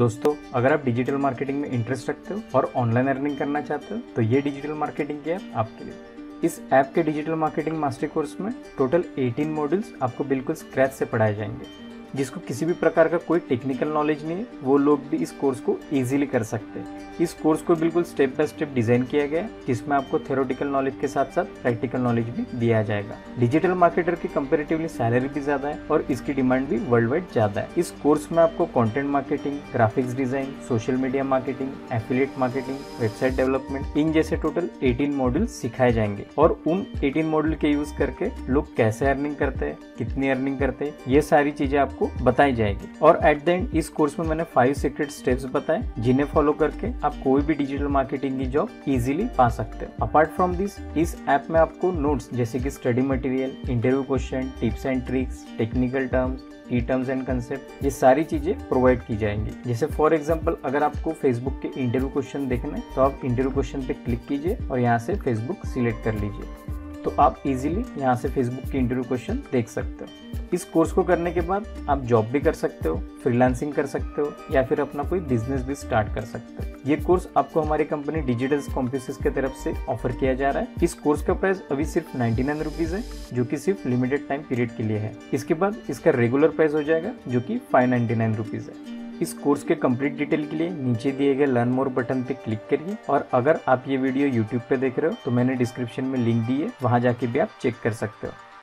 दोस्तों, अगर आप डिजिटल मार्केटिंग में इंटरेस्ट रखते हो और ऑनलाइन अर्निंग करना चाहते हो तो ये डिजिटल मार्केटिंग की ऐप आपके लिए। इस ऐप के डिजिटल मार्केटिंग मास्टर कोर्स में टोटल 18 मॉड्यूल्स आपको बिल्कुल स्क्रैच से पढ़ाए जाएँगे। जिसको किसी भी प्रकार का कोई टेक्निकल नॉलेज नहीं है, वो लोग भी इस कोर्स को इजीली कर सकते हैं। इस कोर्स को बिल्कुल स्टेप बाय स्टेप डिज़ाइन किया गया है, जिसमें आपको थेरोटिकल नॉलेज के साथ साथ प्रैक्टिकल नॉलेज भी दिया जाएगा। डिजिटल मार्केटर की कंपेरेटिवली सैलरी भी ज़्यादा है और इसकी डिमांड भी वर्ल्ड वाइड ज़्यादा है। इस कोर्स में आपको content marketing graphics design social media marketing affiliate marketing website development इन जैसे टोटल 18 मॉड्यूल सिखाए जाएँगे। और उन 18 मॉड्यूल के यूज़ करके लोग कैसे अर्निंग करते हैं, कितनी अर्निंग करते हैं, ये सारी चीज़ें आपको आपको बताई जाएगी। और एट द एंड इस कोर्स में मैंने फाइव सीक्रेट स्टेप्स बताए, जिन्हें फॉलो करके आप कोई भी डिजिटल मार्केटिंग की जॉब इजीली पा सकते हो। अपार्ट फ्रॉम दिस इस ऐप में आपको नोट्स जैसे कि study material interview question tips and tricks technical terms की टर्म्स एंड कंसेप्ट ये सारी चीज़ें प्रोवाइड की जाएँगी। जैसे फॉर एग्जांपल अगर आपको फेसबुक के इंटरव्यू क्वेश्चन देखना है तो आप इंटरव्यू क्वेश्चन पे क्लिक कीजिए और यहाँ से फेसबुक सिलेक्ट कर लीजिए। तो आप इजीली यहाँ से फेसबुक के इंटरव्यू क्वेश्चन देख सकते हो। इस कोर्स को करने के बाद आप जॉब भी कर सकते हो फ्रीलांसिंग कर सकते हो, या फिर अपना कोई बिज़नेस भी स्टार्ट कर सकते हो। ये कोर्स आपको हमारी कंपनी डिजिटल कॉम्प्यूसिस की तरफ़ से ऑफ़र किया जा रहा है। इस कोर्स का प्राइस अभी सिर्फ़ नाइन्टी नाइन रुपीज़ है, जो कि सिर्फ़ लिमिटेड टाइम पीरियड के लिए है। इसके बाद इसका रेगुलर प्राइस हो जाएगा, जो कि फाइव नाइन्टी नाइन रुपीज़ है। इस कोर्स के कंप्लीट डिटेल के लिए नीचे दिए गए लर्न मोर बटन पे क्लिक करिए और अगर आप ये वीडियो यूट्यूब पे देख रहे हो तो मैंने डिस्क्रिप्शन में लिंक दी है, वहाँ जाके भी आप चेक कर सकते हो।